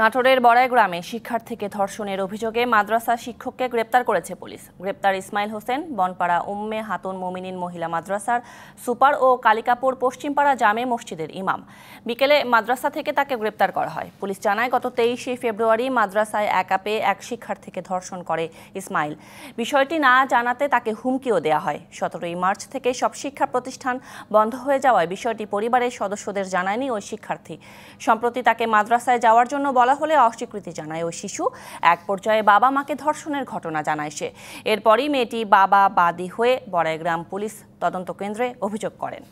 নাটোরের বড়াই গ্রামে শিক্ষার্থীকে ধর্ষণের অভিযোগে মাদ্রাসা শিক্ষককে গ্রেপ্তার করেছে পুলিশ। গ্রেপ্তার ইসমাইল হোসেন, বনপাড়া উম্মে হাতুন মোমিনিন মহিলা মাদ্রাসার সুপার ও কালিকাপুর পশ্চিমপাড়া জামে মসজিদের ইমাম। বিকেলে মাদ্রাসা থেকে তাকে গ্রেপ্তার করা হয়। পুলিশ জানায়, গত তেইশে ফেব্রুয়ারি মাদ্রাসায় একা পেয়ে এক শিক্ষার্থীকে ধর্ষণ করে ইসমাইল। বিষয়টি না জানাতে তাকে হুমকিও দেওয়া হয়। সতেরোই মার্চ থেকে সব শিক্ষা প্রতিষ্ঠান বন্ধ হয়ে যাওয়ায় বিষয়টি পরিবারের সদস্যদের জানায়নি ওই শিক্ষার্থী। সম্প্রতি তাকে মাদ্রাসায় যাওয়ার জন্য বলা হলে অস্বীকৃতি জানায় ওই শিশু। এক পর্যায়ে বাবা মাকে ধর্ষণের ঘটনা জানায় সে। এরপরই মেয়েটি বাবা বাদী হয়ে বড়াইগ্রাম পুলিশ তদন্ত কেন্দ্রে অভিযোগ করেন।